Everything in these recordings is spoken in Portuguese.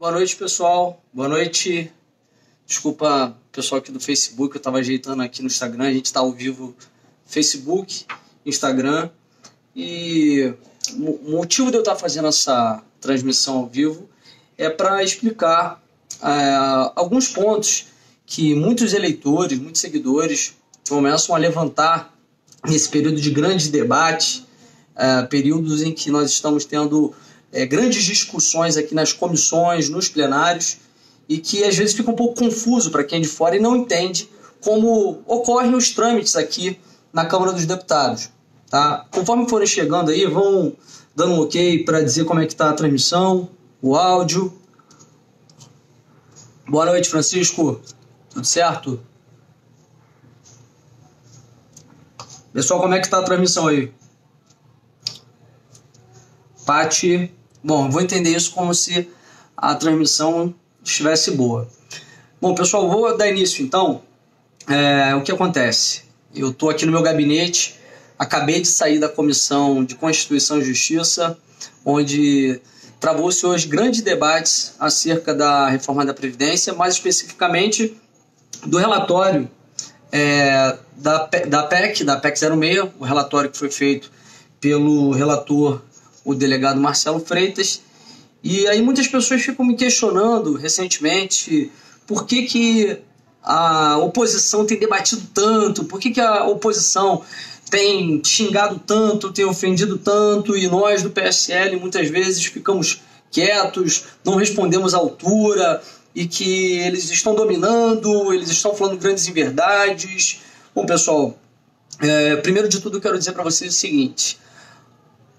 Boa noite, pessoal. Boa noite. Desculpa, pessoal aqui do Facebook, eu estava ajeitando aqui no Instagram. A gente está ao vivo Facebook, Instagram. E o motivo de eu estar tá fazendo essa transmissão ao vivo é para explicar é, alguns pontos que muitos eleitores, muitos seguidores começam a levantar nesse período de grande debate, é, períodos em que nós estamos tendo é, grandes discussões aqui nas comissões, nos plenários, e que às vezes fica um pouco confuso para quem é de fora e não entende como ocorrem os trâmites aqui na Câmara dos Deputados. Tá? Conforme forem chegando aí, vão dando um ok para dizer como é que está a transmissão, o áudio. Boa noite, Francisco. Tudo certo? Pessoal, como é que está a transmissão aí? Pati. Bom, vou entender isso como se a transmissão estivesse boa. Bom, pessoal, vou dar início então. É, o que acontece? Eu estou aqui no meu gabinete, acabei de sair da Comissão de Constituição e Justiça, onde travou-se hoje grandes debates acerca da reforma da Previdência, mais especificamente do relatório é, da, da PEC, da PEC 06, o relatório que foi feito pelo relator, o delegado Marcelo Freitas. E aí muitas pessoas ficam me questionando recentemente por que, que a oposição tem debatido tanto, por que, que a oposição tem xingado tanto, tem ofendido tanto, e nós do PSL muitas vezes ficamos quietos, não respondemos à altura, e que eles estão dominando, eles estão falando grandes inverdades. Bom, pessoal, é, primeiro de tudo eu quero dizer para vocês o seguinte: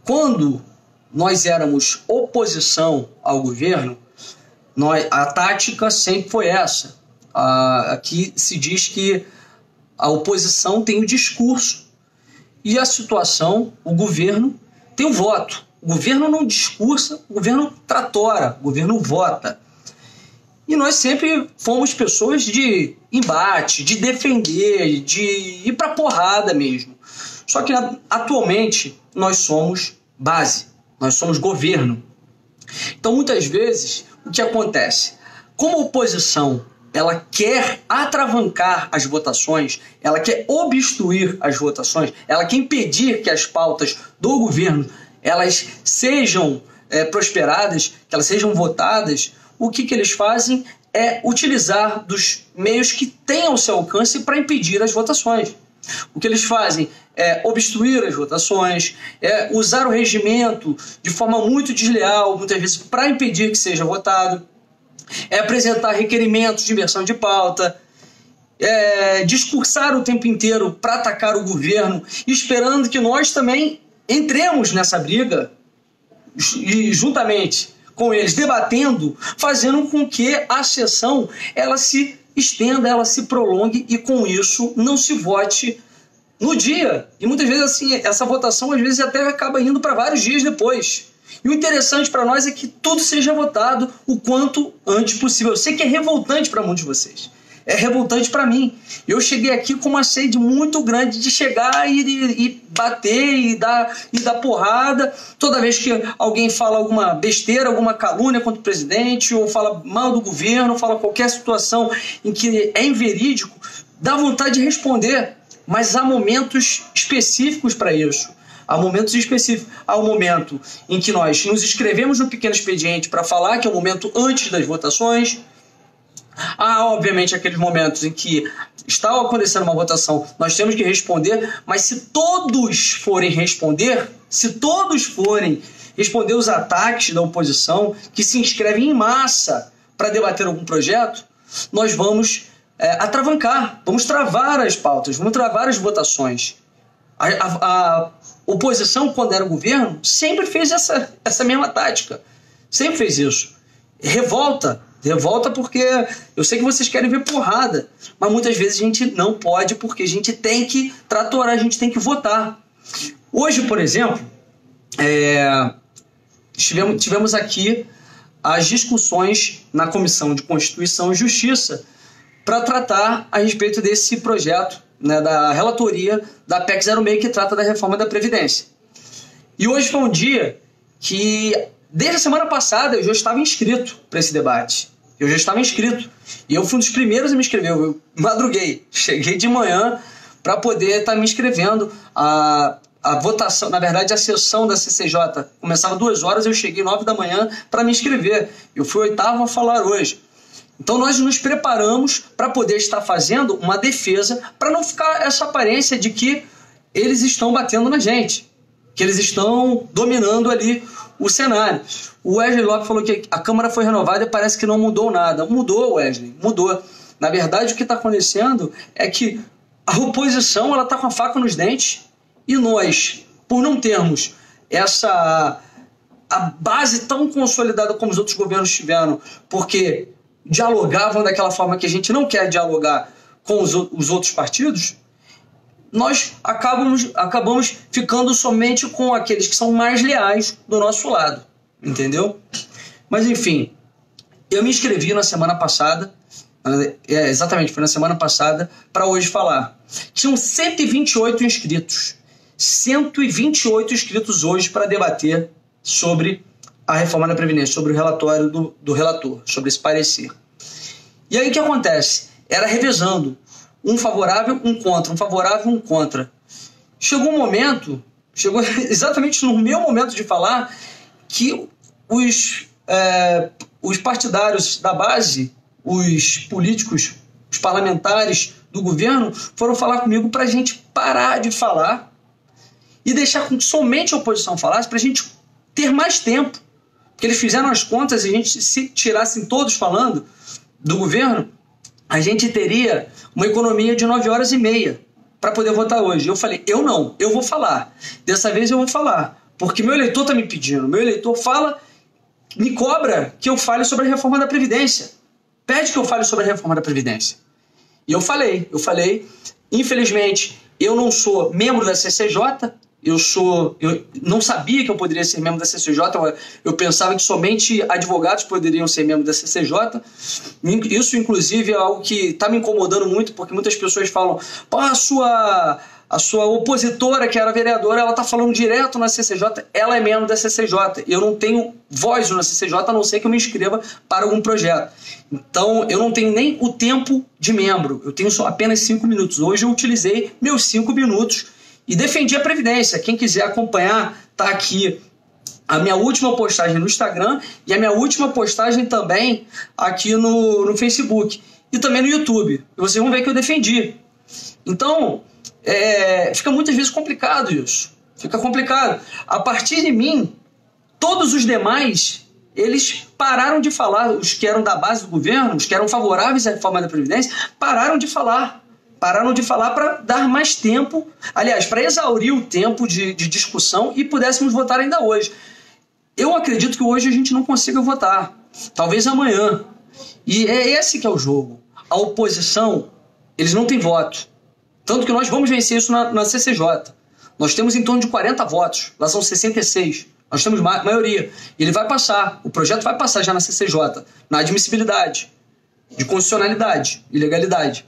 quando nós éramos oposição ao governo, nós, a tática sempre foi essa. aqui se diz que a oposição tem o discurso e a situação, o governo tem o voto. O governo não discursa, o governo tratora, o governo vota. E nós sempre fomos pessoas de embate, de defender, de ir para porrada mesmo. Só que atualmente nós somos base, nós somos governo. Então muitas vezes o que acontece? Como a oposição ela quer atravancar as votações, ela quer obstruir as votações, ela quer impedir que as pautas do governo elas sejam é, prosperadas, que elas sejam votadas, o que, que eles fazem é utilizar dos meios que têm ao seu alcance para impedir as votações. O que eles fazem é obstruir as votações, é usar o regimento de forma muito desleal, muitas vezes para impedir que seja votado, é apresentar requerimentos de inversão de pauta, é discursar o tempo inteiro para atacar o governo, esperando que nós também entremos nessa briga e juntamente com eles debatendo, fazendo com que a sessão ela se estenda, ela se prolongue e com isso não se vote no dia. E muitas vezes assim, essa votação às vezes até acaba indo para vários dias depois. E o interessante para nós é que tudo seja votado o quanto antes possível. Eu sei que é revoltante para muitos de vocês é revoltante para mim. Eu cheguei aqui com uma sede muito grande de chegar e, e, bater e dar, e dar porrada toda vez que alguém fala alguma besteira, alguma calúnia contra o presidente, ou fala mal do governo, fala qualquer situação em que é inverídico, dá vontade de responder. Mas há momentos específicos para isso. Há momentos específicos. Há o um momento em que nós nos inscrevemos no pequeno expediente para falar, que é o momento antes das votações Há, obviamente, aqueles momentos em que está acontecendo uma votação, nós temos que responder, mas se todos forem responder, se todos forem responder os ataques da oposição, que se inscrevem em massa para debater algum projeto, nós vamos é, atravancar, vamos travar as pautas, vamos travar as votações. A, a, a oposição, quando era governo, sempre fez essa, essa mesma tática. Sempre fez isso. Revolta Revolta porque eu sei que vocês querem ver porrada, mas muitas vezes a gente não pode porque a gente tem que tratorar, a gente tem que votar. Hoje, por exemplo, é, tivemos, tivemos aqui as discussões na Comissão de Constituição e Justiça para tratar a respeito desse projeto, né, da relatoria da PEC 06 que trata da reforma da Previdência. E hoje foi um dia que desde a semana passada eu já estava inscrito para esse debate. Eu já estava inscrito. E eu fui um dos primeiros a me inscrever. Eu madruguei. Cheguei de manhã para poder estar tá me inscrevendo. A, a votação, na verdade, a sessão da CCJ começava duas horas, eu cheguei nove da manhã para me inscrever. Eu fui oitavo a falar hoje. Então nós nos preparamos para poder estar fazendo uma defesa para não ficar essa aparência de que eles estão batendo na gente, que eles estão dominando ali o cenário. O Wesley Lopes falou que a Câmara foi renovada e parece que não mudou nada. Mudou, Wesley, mudou. Na verdade, o que está acontecendo é que a oposição ela está com a faca nos dentes e nós, por não termos essa a base tão consolidada como os outros governos tiveram, porque dialogavam daquela forma que a gente não quer dialogar com os, os outros partidos, nós acabamos, acabamos ficando somente com aqueles que são mais leais do nosso lado, entendeu? Mas enfim, eu me inscrevi na semana passada, é, exatamente, foi na semana passada, para hoje falar. Tinham 128 inscritos. 128 inscritos hoje para debater sobre a reforma da Previdência, sobre o relatório do, do relator, sobre esse parecer. E aí o que acontece? Era revezando um favorável, um contra, um favorável, um contra. Chegou um momento, chegou exatamente no meu momento de falar, que os, é, os partidários da base, os políticos, os parlamentares do governo foram falar comigo para a gente parar de falar e deixar com que somente a oposição falasse para a gente ter mais tempo. Porque eles fizeram as contas e a gente, se tirassem todos falando do governo, a gente teria uma economia de 9 horas e meia para poder votar hoje. Eu falei, eu não, eu vou falar. Dessa vez eu vou falar, porque meu eleitor está me pedindo. Meu eleitor fala, me cobra que eu fale sobre a reforma da Previdência. Pede que eu fale sobre a reforma da Previdência. E eu falei, eu falei, infelizmente, eu não sou membro da CCJ, eu sou eu não sabia que eu poderia ser membro da CCJ eu, pensava que somente advogados poderiam ser membro da CCJ isso inclusive é algo que está me incomodando muito porque muitas pessoas falam a sua a sua opositora que era vereadora ela está falando direto na CCJ ela é membro da CCJ eu não tenho voz na CCJ a não ser que eu me inscreva para algum projeto. Então eu não tenho nem o tempo de membro eu tenho só apenas cinco minutos. Hoje eu utilizei meus cinco minutos e defendi a Previdência. Quem quiser acompanhar, tá aqui a minha última postagem no Instagram e a minha última postagem também aqui no, no Facebook e também no YouTube. E vocês vão ver que eu defendi. Então, é, fica muitas vezes complicado isso. Fica complicado. A partir de mim, todos os demais, eles pararam de falar. Os que eram da base do governo, os que eram favoráveis à reforma da Previdência, pararam de falar pararam de falar para dar mais tempo, aliás, para exaurir o tempo de, de discussão e pudéssemos votar ainda hoje. Eu acredito que hoje a gente não consiga votar, talvez amanhã. E é esse que é o jogo. A oposição, eles não têm voto. Tanto que nós vamos vencer isso na, na CCJ. Nós temos em torno de 40 votos, lá são 66. Nós temos ma maioria. Ele vai passar, o projeto vai passar já na CCJ, na admissibilidade, de constitucionalidade e legalidade.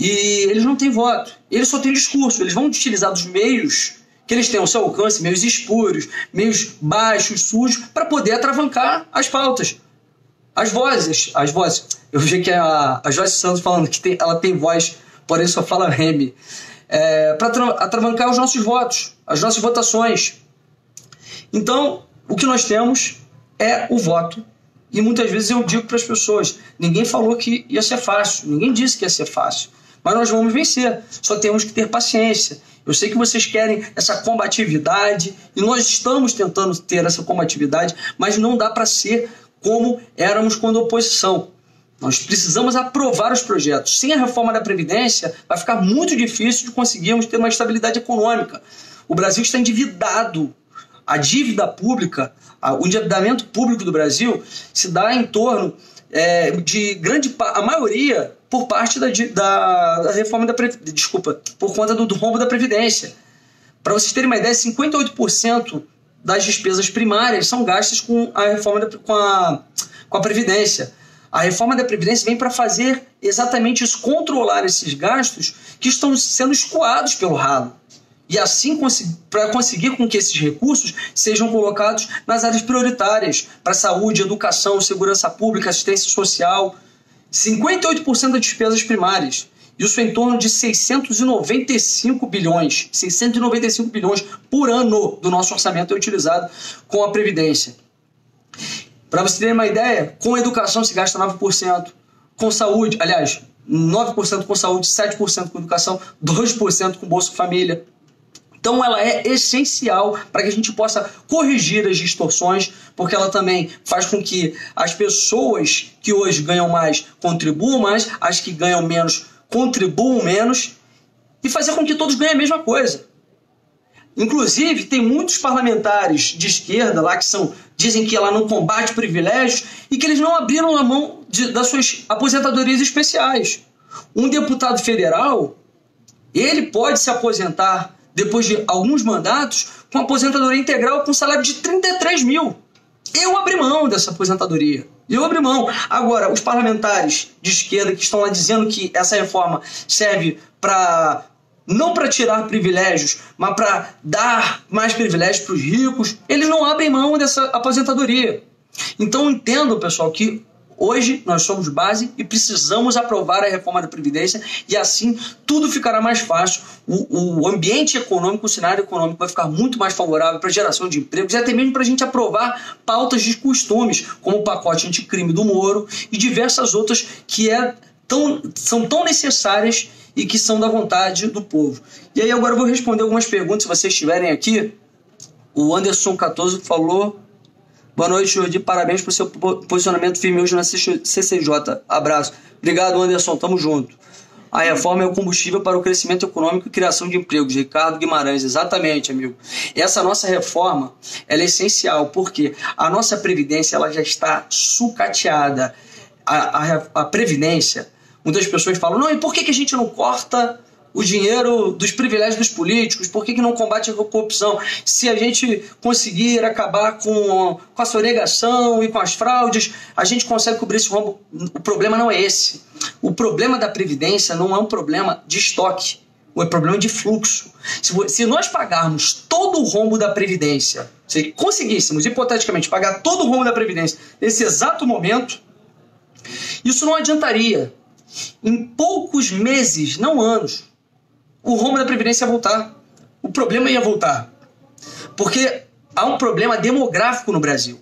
E eles não têm voto. Eles só têm discurso. Eles vão utilizar dos meios que eles têm ao seu alcance, meios espúrios, meios baixos, sujos, para poder atravancar as pautas. As vozes, as vozes. Eu vi que a, a Joyce Santos falando que tem, ela tem voz, porém só fala reme. É, para atravancar os nossos votos, as nossas votações. Então, o que nós temos é o voto. E muitas vezes eu digo para as pessoas: ninguém falou que ia ser fácil, ninguém disse que ia ser fácil mas nós vamos vencer. Só temos que ter paciência. Eu sei que vocês querem essa combatividade e nós estamos tentando ter essa combatividade, mas não dá para ser como éramos quando oposição. Nós precisamos aprovar os projetos. Sem a reforma da Previdência, vai ficar muito difícil de conseguirmos ter uma estabilidade econômica. O Brasil está endividado. A dívida pública, o endividamento público do Brasil se dá em torno é, de grande a maioria por parte da, da, da reforma da desculpa por conta do, do rombo da previdência para vocês terem uma ideia 58% das despesas primárias são gastas com a reforma da, com a com a previdência a reforma da previdência vem para fazer exatamente isso controlar esses gastos que estão sendo escoados pelo ralo e assim para conseguir com que esses recursos sejam colocados nas áreas prioritárias para saúde, educação, segurança pública, assistência social. 58% das despesas primárias. Isso em torno de 695 bilhões. 695 bilhões por ano do nosso orçamento é utilizado com a Previdência. Para você ter uma ideia, com educação se gasta 9%, com saúde, aliás, 9% com saúde, 7% com educação, 2% com Bolsa Família. Então ela é essencial para que a gente possa corrigir as distorções, porque ela também faz com que as pessoas que hoje ganham mais contribuam mais, as que ganham menos contribuam menos e fazer com que todos ganhem a mesma coisa. Inclusive, tem muitos parlamentares de esquerda lá que são dizem que ela não combate privilégios e que eles não abriram a mão de, das suas aposentadorias especiais. Um deputado federal, ele pode se aposentar depois de alguns mandatos, com aposentadoria integral com salário de 33 mil. Eu abri mão dessa aposentadoria. Eu abri mão. Agora, os parlamentares de esquerda que estão lá dizendo que essa reforma serve para não para tirar privilégios, mas para dar mais privilégios para os ricos, eles não abrem mão dessa aposentadoria. Então entendam, pessoal, que Hoje nós somos base e precisamos aprovar a reforma da Previdência e assim tudo ficará mais fácil. O, o ambiente econômico, o cenário econômico vai ficar muito mais favorável para a geração de empregos e até mesmo para a gente aprovar pautas de costumes, como o pacote anticrime do Moro e diversas outras que é tão, são tão necessárias e que são da vontade do povo. E aí agora eu vou responder algumas perguntas se vocês estiverem aqui. O Anderson Catoso falou Boa noite, Jordi. Parabéns por seu posicionamento firme hoje na CCJ. Abraço. Obrigado, Anderson. Tamo junto. A reforma é o combustível para o crescimento econômico e criação de empregos. Ricardo Guimarães, exatamente, amigo. Essa nossa reforma é essencial porque a nossa previdência ela já está sucateada. A, a, a previdência, muitas pessoas falam, não, e por que, que a gente não corta o dinheiro dos privilégios dos políticos? Por que, que não combate a corrupção? Se a gente conseguir acabar com, com a sonegação e com as fraudes, a gente consegue cobrir esse rombo. O problema não é esse. O problema da Previdência não é um problema de estoque, é um problema de fluxo. Se, se nós pagarmos todo o rombo da Previdência, se conseguíssemos, hipoteticamente, pagar todo o rombo da Previdência nesse exato momento, isso não adiantaria. Em poucos meses, não anos, o rombo da Previdência ia voltar. O problema ia voltar. Porque há um problema demográfico no Brasil.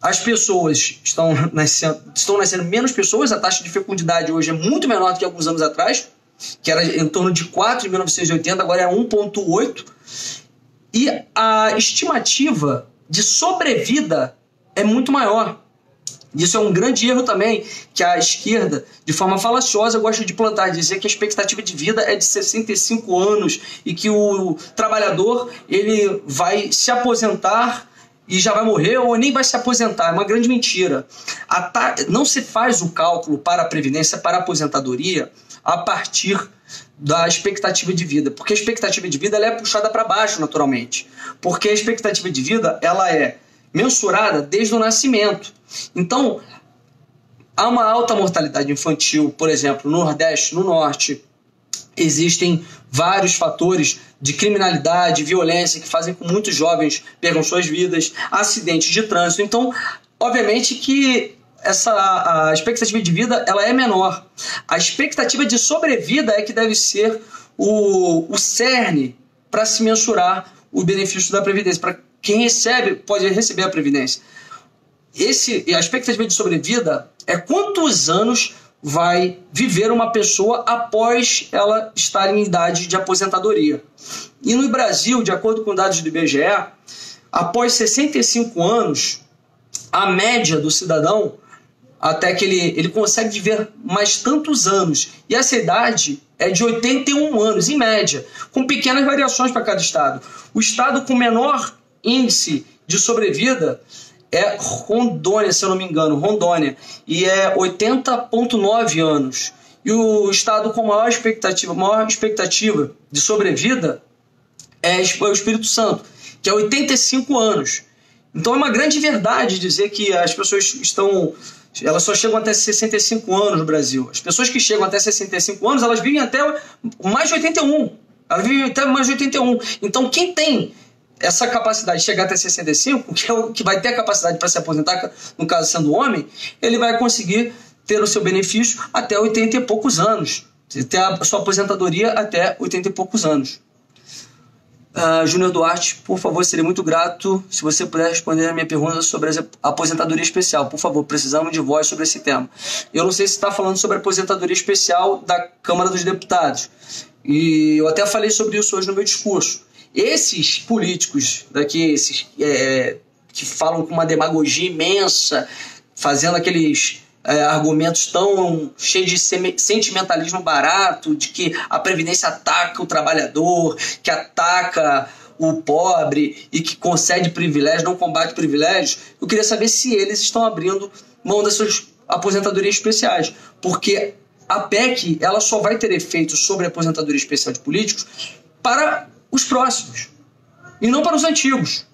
As pessoas estão nascendo, estão nascendo menos pessoas, a taxa de fecundidade hoje é muito menor do que alguns anos atrás, que era em torno de 4 em 1980, agora é 1,8. E a estimativa de sobrevida é muito maior. Isso é um grande erro também que a esquerda, de forma falaciosa, gosta de plantar, dizer que a expectativa de vida é de 65 anos e que o trabalhador ele vai se aposentar e já vai morrer ou nem vai se aposentar. É uma grande mentira. Não se faz o cálculo para a previdência, para a aposentadoria, a partir da expectativa de vida, porque a expectativa de vida ela é puxada para baixo naturalmente, porque a expectativa de vida ela é mensurada desde o nascimento. Então, há uma alta mortalidade infantil, por exemplo, no Nordeste, no Norte. Existem vários fatores de criminalidade, violência que fazem com que muitos jovens percam suas vidas, acidentes de trânsito. Então, obviamente que essa a expectativa de vida ela é menor. A expectativa de sobrevida é que deve ser o, o cerne para se mensurar o benefício da Previdência, quem recebe pode receber a previdência. Esse, a expectativa de sobrevida é quantos anos vai viver uma pessoa após ela estar em idade de aposentadoria. E no Brasil, de acordo com dados do IBGE, após 65 anos, a média do cidadão, até que ele, ele consegue viver mais tantos anos. E essa idade é de 81 anos, em média, com pequenas variações para cada estado. O estado com menor índice de sobrevida é Rondônia, se eu não me engano, Rondônia, e é 80,9 anos. E o estado com maior expectativa, maior expectativa de sobrevida é o Espírito Santo, que é 85 anos. Então é uma grande verdade dizer que as pessoas estão elas só chegam até 65 anos no Brasil. As pessoas que chegam até 65 anos, elas vivem até mais de 81. Ela vive até mais de 81. Então, quem tem essa capacidade de chegar até 65, que é o que vai ter a capacidade para se aposentar, no caso sendo homem, ele vai conseguir ter o seu benefício até 80 e poucos anos. Ter a sua aposentadoria até 80 e poucos anos. Uh, Júnior Duarte, por favor, seria muito grato se você puder responder a minha pergunta sobre a aposentadoria especial. Por favor, precisamos de voz sobre esse tema. Eu não sei se está falando sobre a aposentadoria especial da Câmara dos Deputados. E eu até falei sobre isso hoje no meu discurso. Esses políticos daqui, esses é, que falam com uma demagogia imensa, fazendo aqueles é, argumentos tão cheios de sentimentalismo barato, de que a Previdência ataca o trabalhador, que ataca o pobre e que concede privilégios, não combate privilégios, eu queria saber se eles estão abrindo mão das suas aposentadorias especiais. Porque a PEC ela só vai ter efeito sobre a aposentadoria especial de políticos para os próximos e não para os antigos.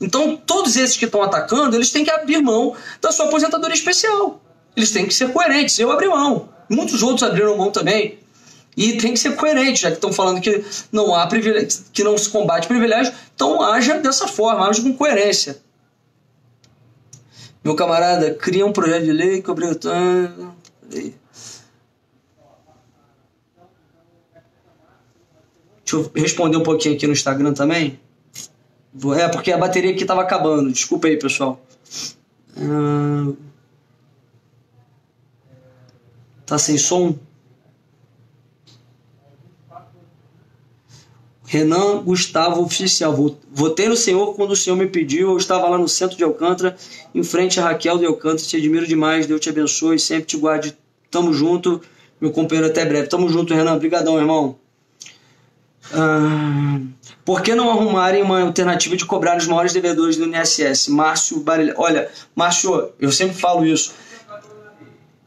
Então, todos esses que estão atacando, eles têm que abrir mão da sua aposentadoria especial. Eles têm que ser coerentes. Eu abri mão. Muitos outros abriram mão também. E tem que ser coerente, já que estão falando que não há privilégio, que não se combate privilégio, então haja dessa forma, haja com coerência. Meu camarada, cria um projeto de lei que obriga. Deixa eu responder um pouquinho aqui no Instagram também. É, porque a bateria aqui estava acabando. Desculpa aí, pessoal. Uh... Tá sem som? Renan Gustavo Oficial. Votei no Senhor quando o Senhor me pediu. Eu estava lá no centro de Alcântara, em frente a Raquel de Alcântara. Te admiro demais. Deus te abençoe. Sempre te guarde. Tamo junto. Meu companheiro, até breve. Tamo junto, Renan. Obrigadão, irmão. Ah, por que não arrumarem uma alternativa de cobrar os maiores devedores do INSS? Márcio Barilha. Olha, Márcio, eu sempre falo isso.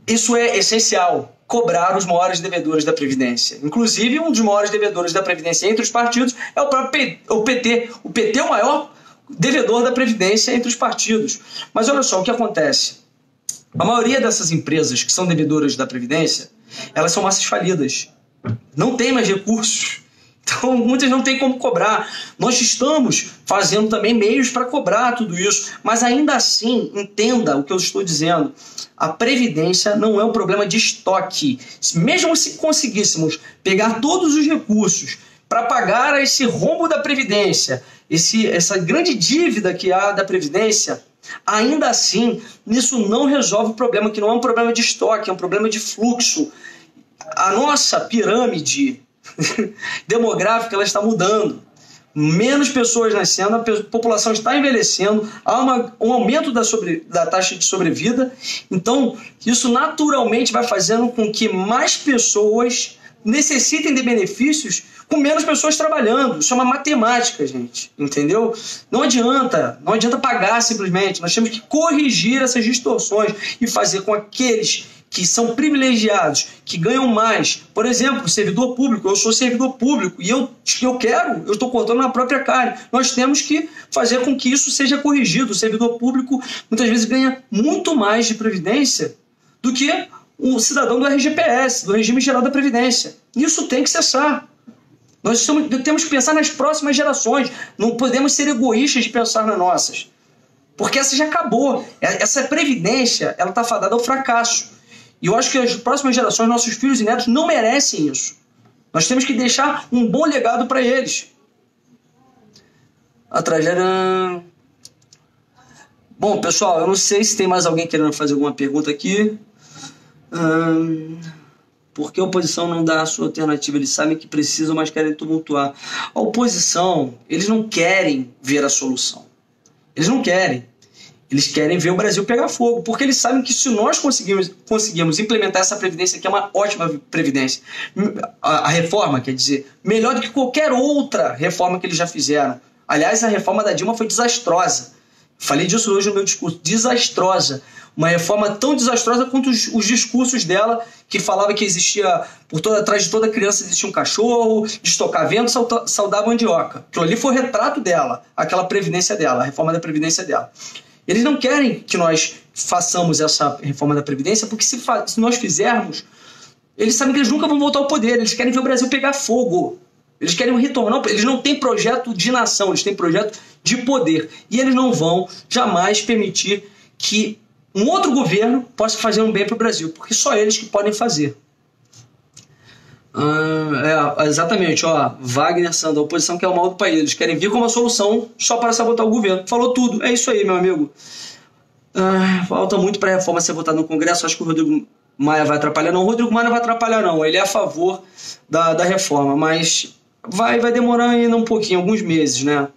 Isso é essencial, cobrar os maiores devedores da Previdência. Inclusive, um dos maiores devedores da Previdência entre os partidos é o próprio o PT. O PT é o maior devedor da Previdência entre os partidos. Mas olha só o que acontece. A maioria dessas empresas que são devedoras da Previdência, elas são massas falidas. Não tem mais recursos então, muitas não têm como cobrar. Nós estamos fazendo também meios para cobrar tudo isso, mas ainda assim, entenda o que eu estou dizendo. A previdência não é um problema de estoque. Mesmo se conseguíssemos pegar todos os recursos para pagar esse rombo da previdência, esse, essa grande dívida que há da previdência, ainda assim, isso não resolve o problema, que não é um problema de estoque, é um problema de fluxo. A nossa pirâmide demográfica ela está mudando. Menos pessoas nascendo, a população está envelhecendo, há uma, um aumento da, sobre, da taxa de sobrevida. Então, isso naturalmente vai fazendo com que mais pessoas necessitem de benefícios com menos pessoas trabalhando. Isso é uma matemática, gente. Entendeu? Não adianta, não adianta pagar simplesmente. Nós temos que corrigir essas distorções e fazer com aqueles que são privilegiados, que ganham mais. Por exemplo, servidor público, eu sou servidor público e eu, eu quero, eu estou cortando na própria carne. Nós temos que fazer com que isso seja corrigido. O servidor público muitas vezes ganha muito mais de previdência do que o cidadão do RGPS, do Regime Geral da Previdência. Isso tem que cessar. Nós estamos, temos que pensar nas próximas gerações. Não podemos ser egoístas de pensar nas nossas. Porque essa já acabou. Essa previdência ela está fadada ao fracasso. E eu acho que as próximas gerações, nossos filhos e netos, não merecem isso. Nós temos que deixar um bom legado para eles. A tragédia. Bom, pessoal, eu não sei se tem mais alguém querendo fazer alguma pergunta aqui. Hum... Por que a oposição não dá a sua alternativa? Eles sabem que precisam, mas querem tumultuar. A oposição, eles não querem ver a solução. Eles não querem. Eles querem ver o Brasil pegar fogo, porque eles sabem que se nós conseguirmos, conseguirmos implementar essa previdência, que é uma ótima previdência, a, a, reforma, quer dizer, melhor do que qualquer outra reforma que eles já fizeram. Aliás, a reforma da Dilma foi desastrosa. Falei disso hoje no meu discurso. Desastrosa. Uma reforma tão desastrosa quanto os, os discursos dela, que falava que existia, por toda, atrás de toda criança existia um cachorro, de estocar vento, saudar mandioca. Aquilo ali foi o retrato dela, aquela previdência dela, a reforma da previdência dela. Eles não querem que nós façamos essa reforma da Previdência, porque se, se nós fizermos, eles sabem que eles nunca vão voltar ao poder, eles querem ver o Brasil pegar fogo. Eles querem retornar, eles não têm projeto de nação, eles têm projeto de poder. E eles não vão jamais permitir que um outro governo possa fazer um bem para o Brasil, porque só eles que podem fazer. É, exatamente, ó, Wagner Sandra, a oposição quer o mal do país. Eles querem vir com uma solução só para sabotar o governo. Falou tudo, é isso aí, meu amigo. Ah, falta muito para a reforma ser votada no Congresso. Acho que o Rodrigo Maia vai atrapalhar. Não, o Rodrigo Maia não vai atrapalhar, não. Ele é a favor da, da reforma, mas vai, vai demorar ainda um pouquinho, alguns meses, né?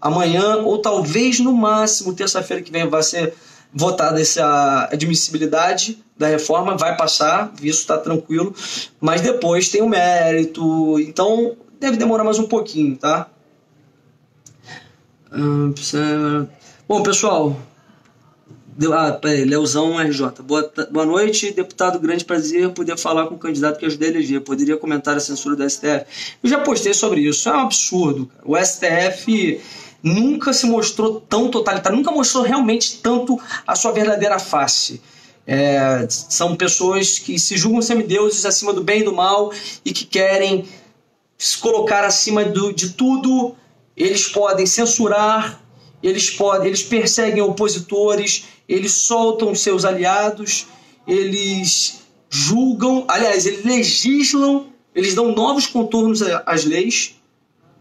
Amanhã, ou talvez no máximo terça-feira que vem, vai ser votada essa admissibilidade da reforma, vai passar, isso está tranquilo, mas depois tem o mérito, então deve demorar mais um pouquinho, tá? Bom, pessoal, ah, peraí, Leozão RJ. Boa, boa noite, deputado. Grande prazer poder falar com o candidato que ajudei a eleger. Poderia comentar a censura do STF? Eu já postei sobre isso. É um absurdo. Cara. O STF nunca se mostrou tão totalitário, nunca mostrou realmente tanto a sua verdadeira face. É, são pessoas que se julgam semideuses acima do bem e do mal e que querem se colocar acima do, de tudo. Eles podem censurar, eles podem, eles perseguem opositores, eles soltam seus aliados, eles julgam, aliás, eles legislam, eles dão novos contornos às leis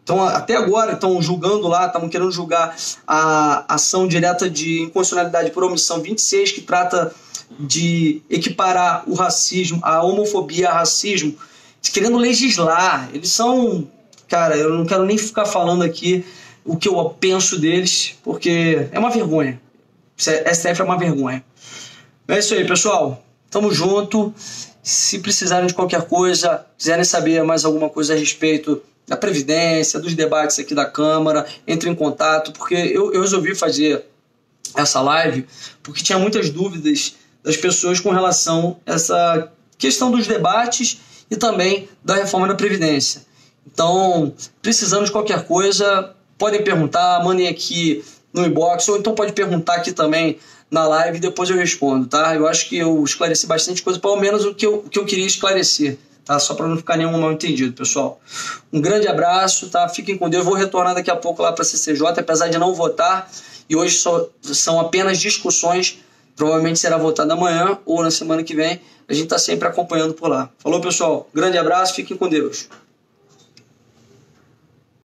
então, até agora, estão julgando lá, estão querendo julgar a ação direta de inconstitucionalidade por omissão 26, que trata de equiparar o racismo, a homofobia a racismo, querendo legislar. Eles são. Cara, eu não quero nem ficar falando aqui o que eu penso deles, porque é uma vergonha. STF é uma vergonha. É isso aí, pessoal. Tamo junto. Se precisarem de qualquer coisa, quiserem saber mais alguma coisa a respeito da Previdência, dos debates aqui da Câmara, entre em contato, porque eu, eu resolvi fazer essa live porque tinha muitas dúvidas das pessoas com relação a essa questão dos debates e também da reforma da Previdência. Então, precisando de qualquer coisa, podem perguntar, mandem aqui no inbox, ou então pode perguntar aqui também na live e depois eu respondo, tá? Eu acho que eu esclareci bastante coisa, pelo menos o que eu, o que eu queria esclarecer tá? Só para não ficar nenhum mal entendido, pessoal. Um grande abraço, tá? Fiquem com Deus. vou retornar daqui a pouco lá para a CCJ, apesar de não votar. E hoje só, são apenas discussões. Provavelmente será votado amanhã ou na semana que vem. A gente está sempre acompanhando por lá. Falou, pessoal. Grande abraço, fiquem com Deus.